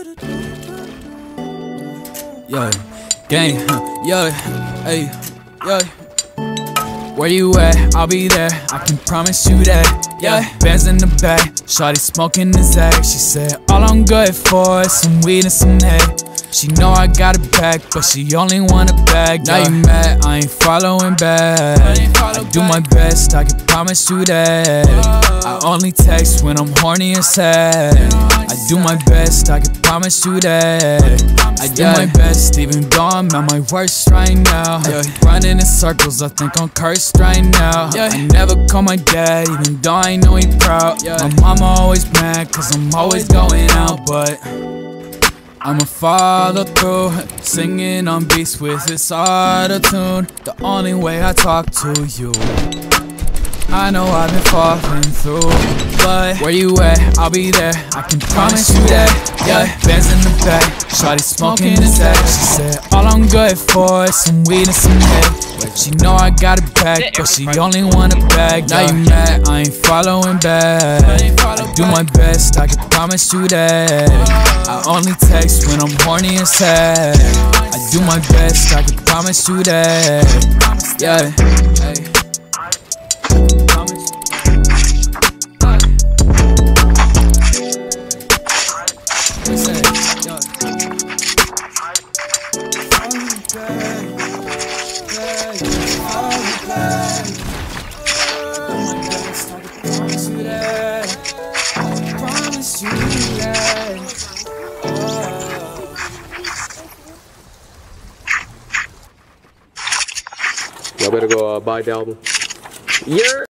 Yo, gang, yo, hey, yo. Where you at? I'll be there. I can promise you that. Yeah, bands in the back. Shawty smoking the sack. She said, All I'm good for is some weed and some head. She know I got it back, but she only want a bag. Now you mad, I ain't following back. I do my best, I can promise you that. I only text when I'm horny and sad. Do my best, I can promise you that. I do my best, even though I'm at my worst right now. Running in circles, I think I'm cursed right now. I never call my dad, even though I know he proud. My mama always mad, cause I'm always going out, but. I'ma follow through, singing on beats with this auto tune. The only way I talk to you. I know I've been falling through, but where you at? I'll be there. I can promise you that. Yeah, bands in the back, shawty smoking the sack. She said all I'm good for is some weed and some head. She know I got it back, but she only want a bag. Now you mad? I ain't following back. I do my best, I can promise you that. I only text when I'm horny and sad. I do my best, I can promise you that. Yeah. Y'all better go uh, buy the album. Yeah.